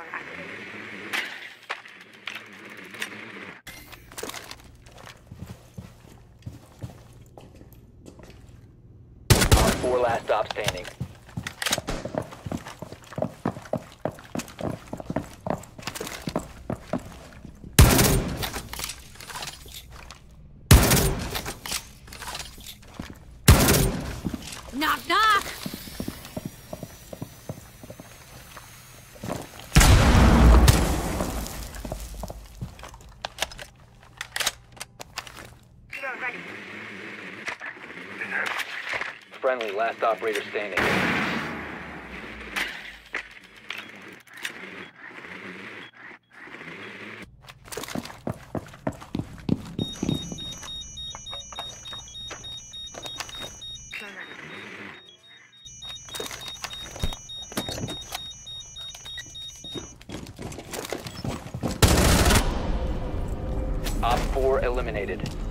radar activated. Four last stop standing. Knock, knock! Friendly, last operator standing. Op 4 eliminated.